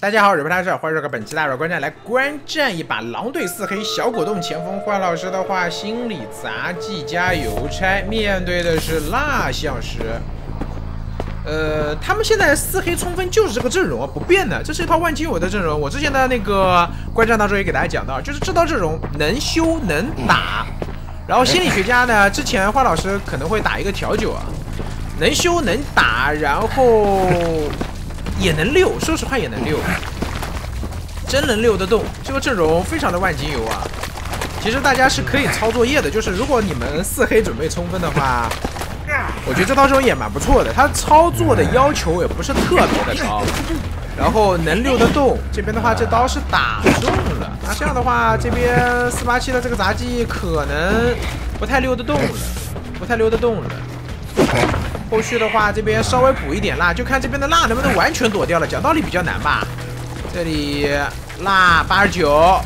大家好，我是不太事，欢迎收看本期大热观战，来观战一把狼队四黑小果冻前锋换老师的话，心理杂技加邮差，面对的是蜡像师。呃，他们现在四黑冲锋就是这个阵容啊，不变的，这是一套万金油的阵容。我之前的那个观战当中也给大家讲到，就是这套阵容能修能打。然后心理学家呢，之前花老师可能会打一个调酒啊，能修能打，然后也能溜，说实话也能溜，真能溜得动。这个阵容非常的万金油啊。其实大家是可以抄作业的，就是如果你们四黑准备冲分的话。我觉得这套阵容也蛮不错的，它操作的要求也不是特别的高，然后能溜得动。这边的话，这刀是打中了，那这样的话，这边四八七的这个杂技可能不太溜得动了，不太溜得动了。后续的话，这边稍微补一点蜡，就看这边的蜡能不能完全躲掉了。讲道理比较难吧，这里蜡八十九。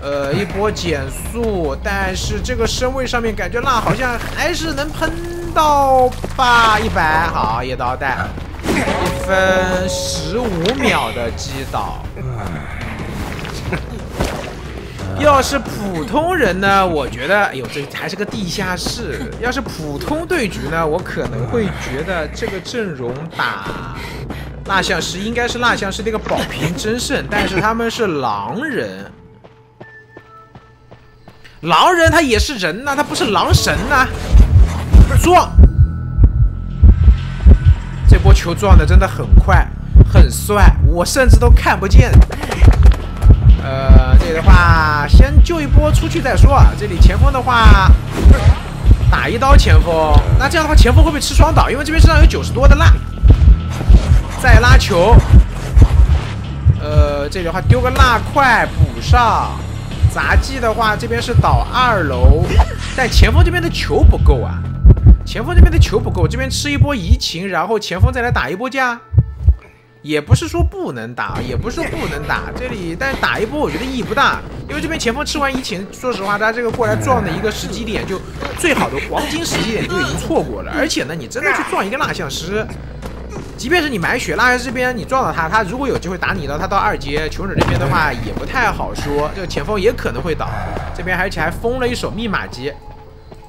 呃，一波减速，但是这个身位上面感觉蜡好像还是能喷到吧？一百，好，一刀带，一分十五秒的击倒。要是普通人呢？我觉得，哎呦，这还是个地下室。要是普通对局呢，我可能会觉得这个阵容打蜡像师应该是蜡像师那个保平争胜，但是他们是狼人。狼人他也是人呐，他不是狼神呐。撞，这波球撞的真的很快，很帅，我甚至都看不见。呃，这里的话先救一波出去再说啊。这里前锋的话打一刀前锋，那这样的话前锋会不会吃双倒？因为这边身上有九十多的蜡。再拉球，呃，这里的话丢个蜡块补上。杂技的话，这边是倒二楼，但前锋这边的球不够啊，前锋这边的球不够，这边吃一波移情，然后前锋再来打一波架，也不是说不能打，也不是说不能打，这里但是打一波我觉得意义不大，因为这边前锋吃完移情，说实话他这个过来撞的一个时机点就最好的黄金时机点就已经错过了，而且呢，你真的去撞一个蜡像师。即便是你满血，拉在这边你撞到他，他如果有机会打你的，他到二阶求者这边的话也不太好说，这个前锋也可能会倒。这边而且还封了一手密码机，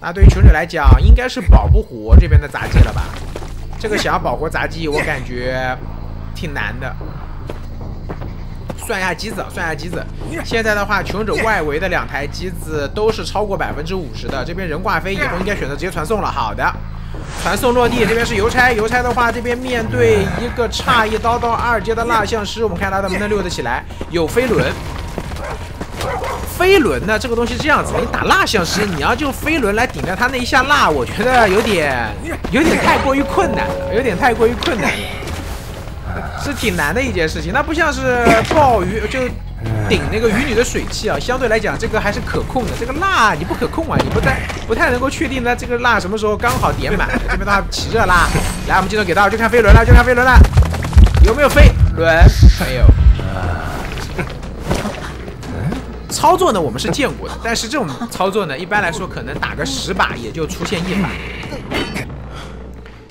那对于求者来讲应该是保不活这边的杂技了吧？这个想要保活杂技，我感觉挺难的。算一下机子，算一下机子。现在的话，求者外围的两台机子都是超过百分之五十的，这边人挂飞以后应该选择直接传送了。好的。传送落地，这边是邮差。邮差的话，这边面对一个差一刀到二阶的蜡像师，我们看他能不能溜得起来。有飞轮，飞轮呢？这个东西是这样子，你打蜡像师，你要用飞轮来顶着他那一下蜡，我觉得有点有点太过于困难了，有点太过于困难了，是挺难的一件事情。那不像是鲍鱼就。顶那个鱼女的水汽啊，相对来讲这个还是可控的。这个蜡你不可控啊，你不太不太能够确定呢。这个蜡什么时候刚好点满？这边的话起热啦，来我们镜头给到，就看飞轮了，就看飞轮了，有没有飞轮？没有。操作呢，我们是见过的，但是这种操作呢，一般来说可能打个十把也就出现一把。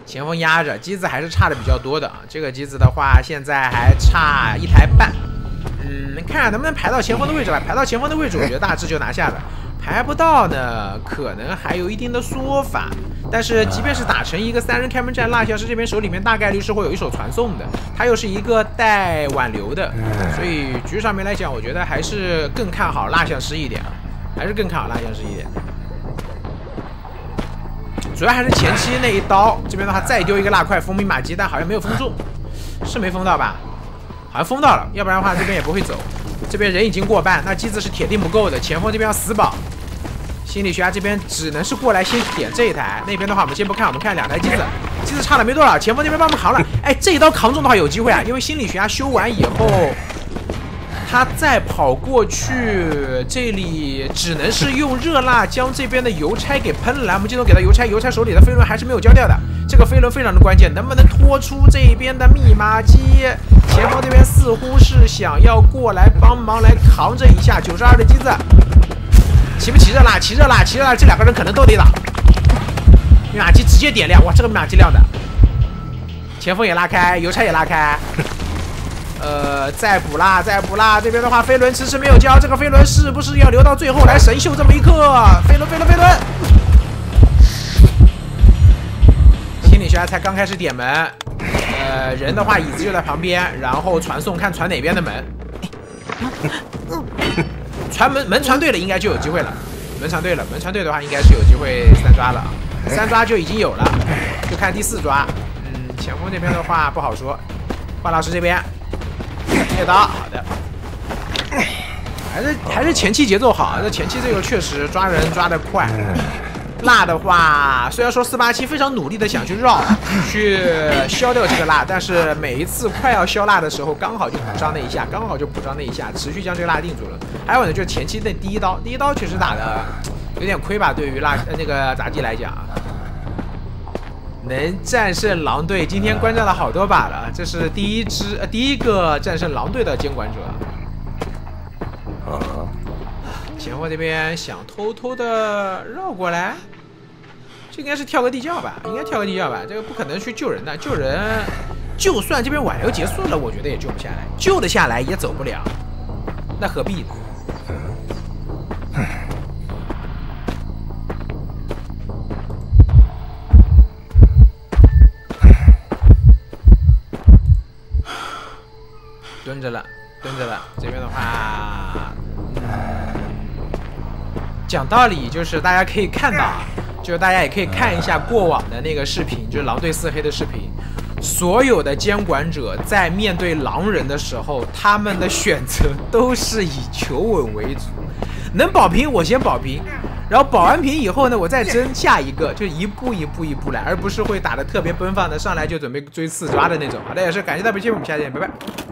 前锋压着机子还是差的比较多的啊，这个机子的话现在还差一台半。嗯，看能不能排到前锋的位置吧。排到前锋的位置，我觉得大致就拿下了。排不到呢，可能还有一定的说法。但是即便是打成一个三人开门战，蜡像师这边手里面大概率是会有一手传送的。他又是一个带挽留的，所以局上面来讲，我觉得还是更看好蜡像师一点，还是更看好蜡像师一点。主要还是前期那一刀，这边的话再丢一个蜡块封密码机，但好像没有封住，是没封到吧？好像封到了，要不然的话这边也不会走。这边人已经过半，那机子是铁定不够的。前锋这边要死保，心理学家这边只能是过来先点这一台。那边的话我们先不看，我们看两台机子，机子差了没多少。前锋这边帮忙扛了，哎，这一刀扛中的话有机会啊，因为心理学家修完以后，他再跑过去，这里只能是用热辣将这边的邮差给喷了。我们镜头给到邮差，邮差手里的飞轮还是没有交掉的。这个飞轮非常的关键，能不能拖出这边的密码机？前锋这边似乎是想要过来帮忙来扛这一下九十二的机子，骑不骑热辣？骑热辣，骑热辣，这两个人可能都得打。密码机直接点亮，哇，这个密码机亮的。前锋也拉开，邮差也拉开，呃，再补啦，再补啦！这边的话，飞轮迟迟没有交，这个飞轮是不是要留到最后来神秀这么一刻？飞轮，飞轮，飞轮！心理学家才刚开始点门，呃，人的话椅子就在旁边，然后传送看传哪边的门。传门门传对了，应该就有机会了。门传对了，门传对的话，应该是有机会三抓了。三抓就已经有了，就看第四抓。嗯，前锋那边的话不好说。华老师这边。接刀，好的，还是还是前期节奏好，这前期这个确实抓人抓的快。辣的话，虽然说四八七非常努力的想去绕，去消掉这个辣，但是每一次快要消辣的时候，刚好就补上那一下，刚好就补上那一下，持续将这个辣定住了。还有呢，就是前期那第一刀，第一刀确实打的有点亏吧，对于辣那个杂技来讲。能战胜狼队，今天观战了好多把了，这是第一支呃第一个战胜狼队的监管者。啊！前锋这边想偷偷的绕过来，这应该是跳个地窖吧？应该跳个地窖吧？这个不可能去救人的，救人就算这边挽留结束了，我觉得也救不下来，救得下来也走不了，那何必呢？着了，蹲着了。这边的话，讲道理就是大家可以看到啊，就是大家也可以看一下过往的那个视频，就是狼队四黑的视频。所有的监管者在面对狼人的时候，他们的选择 都是以求稳为主，能保平我先保平，然后保完平以后呢，我再争下一个，就一步一步一步来，而不是会打的特别奔放的，上来就准备追四抓的那种。好的，也是感谢大家收看，我们下期见，拜拜。